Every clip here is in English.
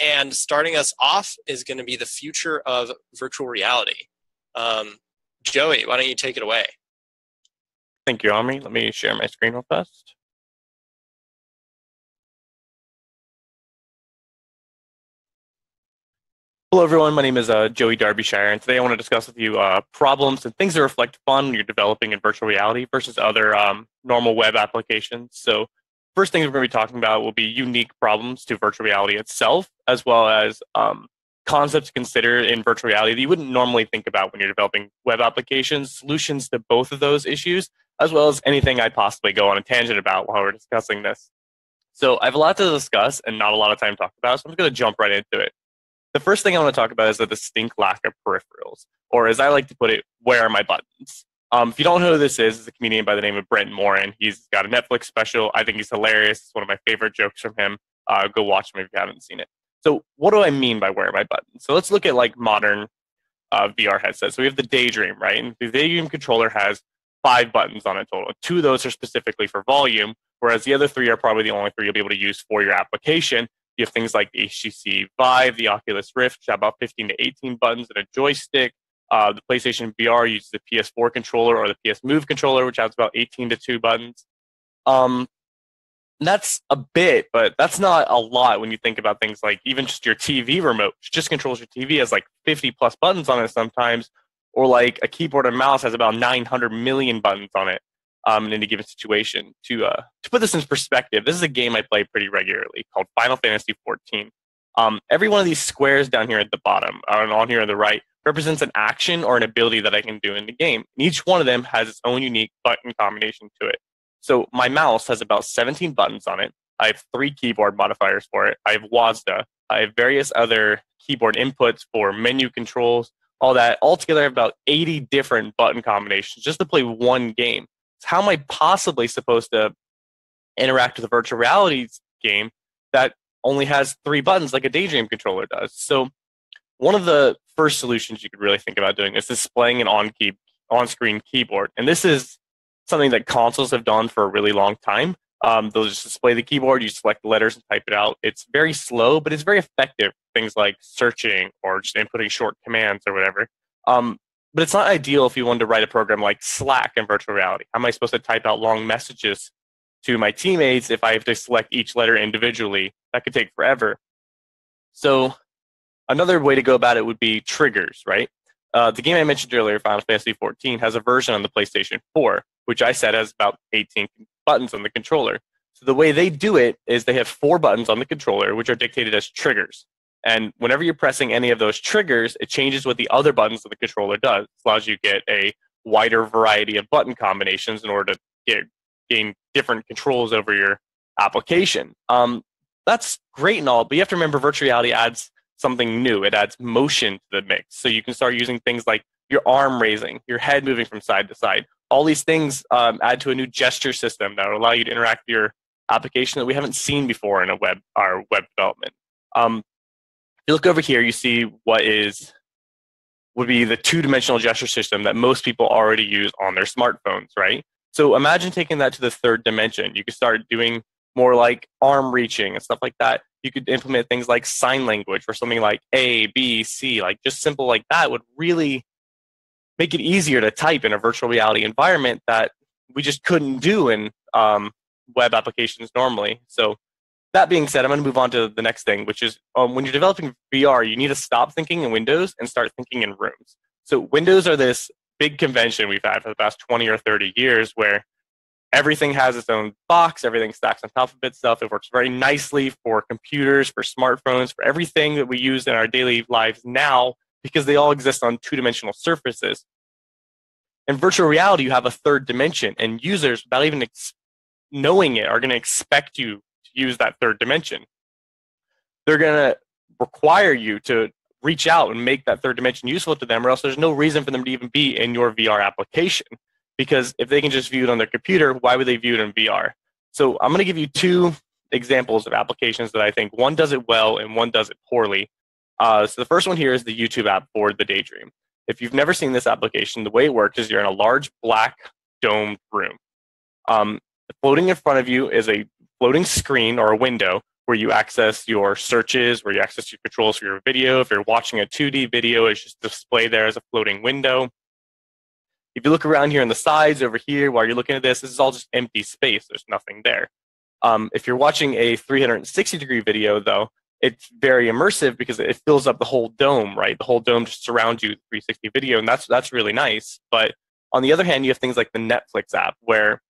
and starting us off is going to be the future of virtual reality. Um, Joey, why don't you take it away? Thank you, Omri. Let me share my screen real fast. Hello, everyone. My name is uh, Joey Darbyshire, and today I want to discuss with you uh, problems and things that reflect fun when you're developing in virtual reality versus other um, normal web applications. So, first things we're going to be talking about will be unique problems to virtual reality itself, as well as um, concepts to consider in virtual reality that you wouldn't normally think about when you're developing web applications, solutions to both of those issues, as well as anything I'd possibly go on a tangent about while we're discussing this. So, I have a lot to discuss and not a lot of time to talk about, so I'm going to jump right into it. The first thing I want to talk about is the distinct lack of peripherals, or as I like to put it, where are my buttons? Um, if you don't know who this is, it's a comedian by the name of Brent Morin. He's got a Netflix special. I think he's hilarious. It's one of my favorite jokes from him. Uh, go watch him if you haven't seen it. So, what do I mean by where are my buttons? So, let's look at like modern uh, VR headsets. So, we have the Daydream, right? And the Daydream controller has five buttons on it total. Two of those are specifically for volume, whereas the other three are probably the only three you'll be able to use for your application. You have things like the HTC Vive, the Oculus Rift, which have about 15 to 18 buttons and a joystick. Uh, the PlayStation VR uses the PS4 controller or the PS Move controller, which has about 18 to 2 buttons. Um, that's a bit, but that's not a lot when you think about things like even just your TV remote, which just controls your TV, has like 50 plus buttons on it sometimes, or like a keyboard and mouse has about 900 million buttons on it um, in any given situation. To uh, to put this in perspective, this is a game I play pretty regularly called Final Fantasy XIV. Um, every one of these squares down here at the bottom uh, on here on the right represents an action or an ability that I can do in the game. And each one of them has its own unique button combination to it. So my mouse has about 17 buttons on it. I have three keyboard modifiers for it. I have WASD. I have various other keyboard inputs for menu controls, all that. Altogether, I have about 80 different button combinations just to play one game how am I possibly supposed to interact with a virtual reality game that only has three buttons like a Daydream controller does? So one of the first solutions you could really think about doing is displaying an on key on-screen keyboard, and this is something that consoles have done for a really long time. Um, they'll just display the keyboard, you select the letters and type it out. It's very slow, but it's very effective. Things like searching or just inputting short commands or whatever. Um, but it's not ideal if you wanted to write a program like Slack in virtual reality. How am I supposed to type out long messages to my teammates if I have to select each letter individually? That could take forever. So another way to go about it would be triggers, right? Uh, the game I mentioned earlier, Final Fantasy XIV, has a version on the PlayStation 4, which I said has about 18 buttons on the controller. So the way they do it is they have four buttons on the controller, which are dictated as triggers. And whenever you're pressing any of those triggers, it changes what the other buttons of the controller does. It allows you to get a wider variety of button combinations in order to get, gain different controls over your application. Um, that's great and all, but you have to remember virtual reality adds something new. It adds motion to the mix. So you can start using things like your arm raising, your head moving from side to side. All these things um, add to a new gesture system that will allow you to interact with your application that we haven't seen before in a web our web development. Um, you look over here, you see what is would be the two-dimensional gesture system that most people already use on their smartphones, right? So imagine taking that to the third dimension. You could start doing more like arm reaching and stuff like that. You could implement things like sign language or something like A, B, C, like just simple like that would really make it easier to type in a virtual reality environment that we just couldn't do in um, web applications normally. So that being said, I'm going to move on to the next thing, which is um, when you're developing VR, you need to stop thinking in Windows and start thinking in rooms. So Windows are this big convention we've had for the past 20 or 30 years where everything has its own box, everything stacks on top of itself. It works very nicely for computers, for smartphones, for everything that we use in our daily lives now because they all exist on two dimensional surfaces. In virtual reality, you have a third dimension, and users, without even ex- knowing it, are going to expect you to use that third dimension. They're going to require you to reach out and make that third dimension useful to them, or else there's no reason for them to even be in your VR application. Because if they can just view it on their computer, why would they view it in VR? So I'm going to give you two examples of applications that I think one does it well and one does it poorly. Uh, so the first one here is the YouTube app for the Daydream. If you've never seen this application, the way it works is you're in a large black domed room. Um, floating in front of you is a floating screen or a window where you access your searches, where you access your controls for your video. If you're watching a 2D video, it's just displayed there as a floating window. If you look around here on the sides over here while you're looking at this, this is all just empty space. There's nothing there. Um, if you're watching a 360 degree video, though, it's very immersive because it fills up the whole dome, right? The whole dome just surrounds you 360 video, and that's that's really nice. But on the other hand, you have things like the Netflix app, where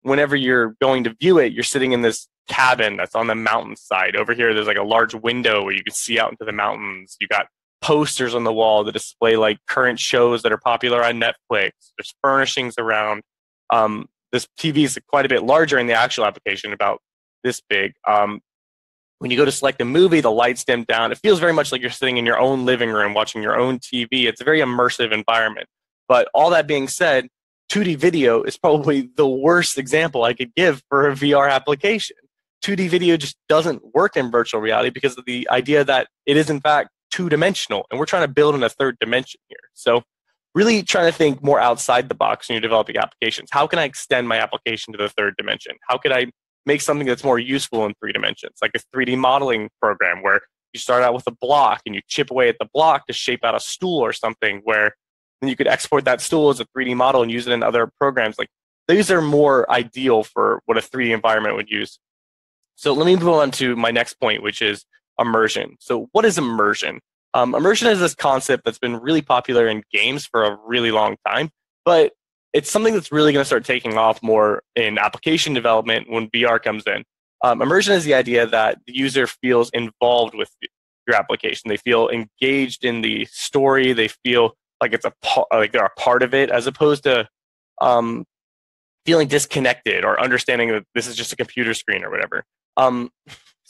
whenever you're going to view it, you're sitting in this cabin that's on the mountainside. Over here, there's like a large window where you can see out into the mountains. You got posters on the wall that display like current shows that are popular on Netflix. There's furnishings around. Um, this TV is quite a bit larger in the actual application, about this big. Um, when you go to select a movie, the lights dim down. It feels very much like you're sitting in your own living room watching your own TV. It's a very immersive environment. But all that being said, 2D video is probably the worst example I could give for a VR application. 2D video just doesn't work in virtual reality because of the idea that it is, in fact, two dimensional. And we're trying to build in a third dimension here. So, really trying to think more outside the box when you're developing applications. How can I extend my application to the third dimension? How could I make something that's more useful in three dimensions, like a 3D modeling program where you start out with a block and you chip away at the block to shape out a stool or something where then you could export that stool as a 3D model and use it in other programs. Like these are more ideal for what a 3D environment would use. So let me move on to my next point, which is immersion. So what is immersion? Um, immersion is this concept that's been really popular in games for a really long time, but it's something that's really going to start taking off more in application development when VR comes in. Um, immersion is the idea that the user feels involved with your application. They feel engaged in the story. They feel like it's a like they're a part of it, as opposed to um, feeling disconnected or understanding that this is just a computer screen or whatever. Um,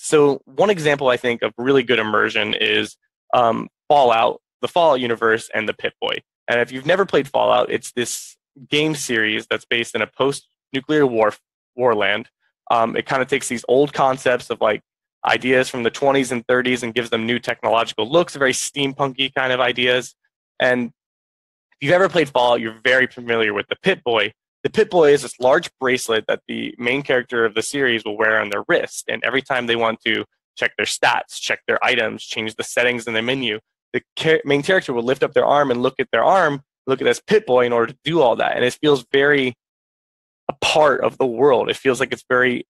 so one example I think of really good immersion is um, Fallout, the Fallout universe, and the Pip-Boy. And if you've never played Fallout, it's this game series that's based in a post-nuclear war warland. Um, it kind of takes these old concepts of like ideas from the 20s and 30s and gives them new technological looks, very steampunky kind of ideas. And if you've ever played Fallout, you're very familiar with the Pip-Boy. The Pip-Boy is this large bracelet that the main character of the series will wear on their wrist. And every time they want to check their stats, check their items, change the settings in their menu, the main character will lift up their arm and look at their arm, look at this Pip-Boy in order to do all that. And it feels very a part of the world. It feels like it's very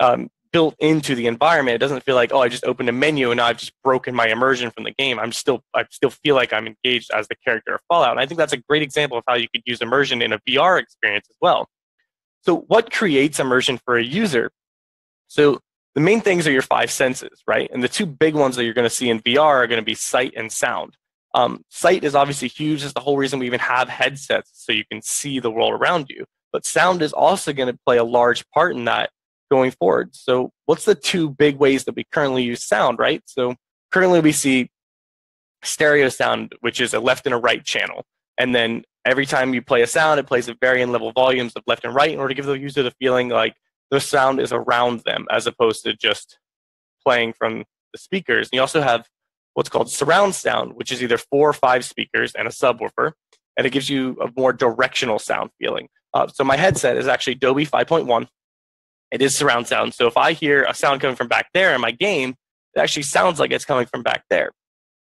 um, built into the environment. It doesn't feel like, oh, I just opened a menu and I've just broken my immersion from the game. I'm still, I still feel like I'm engaged as the character of Fallout. And I think that's a great example of how you could use immersion in a VR experience as well. So, what creates immersion for a user? So, the main things are your five senses, right? And the two big ones that you're going to see in VR are going to be sight and sound. Um, sight is obviously huge. It's the whole reason we even have headsets so you can see the world around you. But sound is also going to play a large part in that going forward. So, what's the two big ways that we currently use sound, right? So, currently we see stereo sound, which is a left and a right channel. And then every time you play a sound, it plays at varying level volumes of left and right in order to give the user the feeling like the sound is around them as opposed to just playing from the speakers. And you also have what's called surround sound, which is either four or five speakers and a subwoofer, and it gives you a more directional sound feeling. Uh, so my headset is actually Dolby 5.1. It is surround sound. So if I hear a sound coming from back there in my game, it actually sounds like it's coming from back there.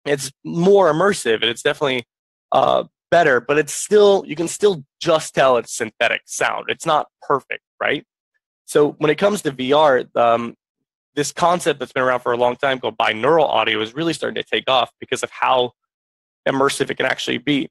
It's more immersive and it's definitely uh, better, but it's still, you can still just tell it's synthetic sound. It's not perfect, right? So when it comes to VR, um, this concept that's been around for a long time called binaural audio is really starting to take off because of how immersive it can actually be.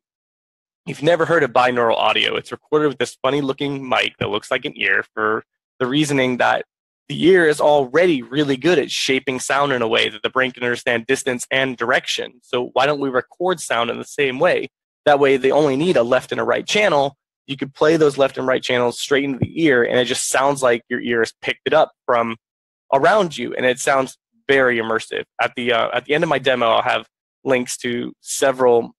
If you've never heard of binaural audio. It's recorded with this funny looking mic that looks like an ear for the reasoning that the ear is already really good at shaping sound in a way that the brain can understand distance and direction. So why don't we record sound in the same way? That way they only need a left and a right channel you could play those left and right channels straight into the ear and it just sounds like your ear has picked it up from around you and it sounds very immersive at the uh, at the end of my demo i'll have links to several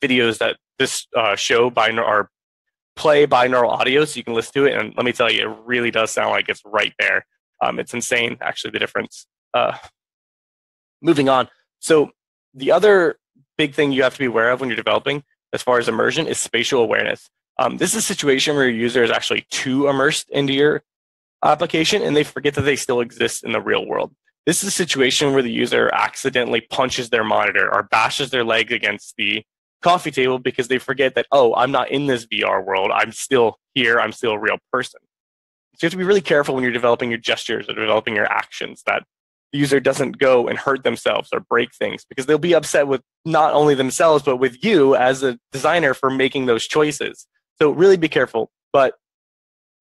videos that this uh, show by or play binaural audio so you can listen to it and let me tell you it really does sound like it's right there um, it's insane actually the difference uh, moving on so the other big thing you have to be aware of when you're developing as far as immersion is spatial awareness. Um, this is a situation where your user is actually too immersed into your application and they forget that they still exist in the real world. This is a situation where the user accidentally punches their monitor or bashes their leg against the coffee table because they forget that, oh, I'm not in this VR world. I'm still here. I'm still a real person. So you have to be really careful when you're developing your gestures or developing your actions that the user doesn't go and hurt themselves or break things because they'll be upset with not only themselves, but with you as a designer for making those choices. So really be careful. But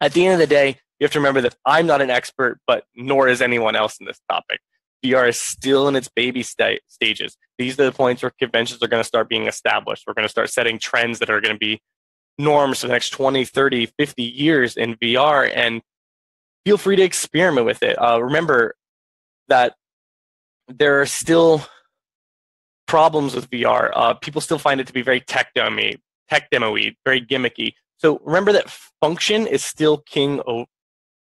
at the end of the day, you have to remember that I'm not an expert, but nor is anyone else in this topic. VR is still in its baby st- stages. These are the points where conventions are going to start being established. We're going to start setting trends that are going to be norms for the next 20, 30, 50 years in VR. And feel free to experiment with it. Uh, remember that there are still problems with VR. Uh, people still find it to be very tech demo tech demo very gimmicky. So remember that function is still king o-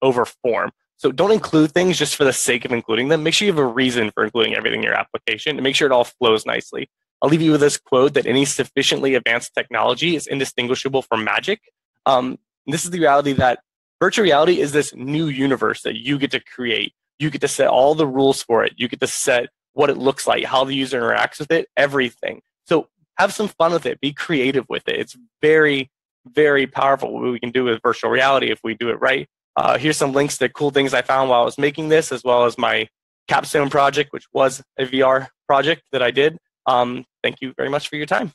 over form. So don't include things just for the sake of including them. Make sure you have a reason for including everything in your application and make sure it all flows nicely. I'll leave you with this quote that any sufficiently advanced technology is indistinguishable from magic. Um, this is the reality that virtual reality is this new universe that you get to create. You get to set all the rules for it. You get to set what it looks like, how the user interacts with it, everything. So have some fun with it. Be creative with it. It's very, very powerful what we can do with virtual reality if we do it right. Uh, here's some links to cool things I found while I was making this, as well as my capstone project, which was a VR project that I did. Um, thank you very much for your time.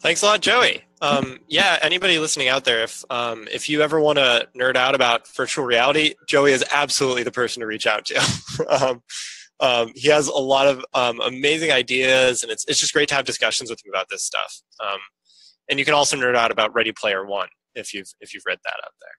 Thanks a lot, Joey. Um, yeah, anybody listening out there, if um, if you ever want to nerd out about virtual reality, Joey is absolutely the person to reach out to. um, um, he has a lot of um, amazing ideas, and it's it's just great to have discussions with him about this stuff. And you can also nerd out about Ready Player One if you've if you've read that out there.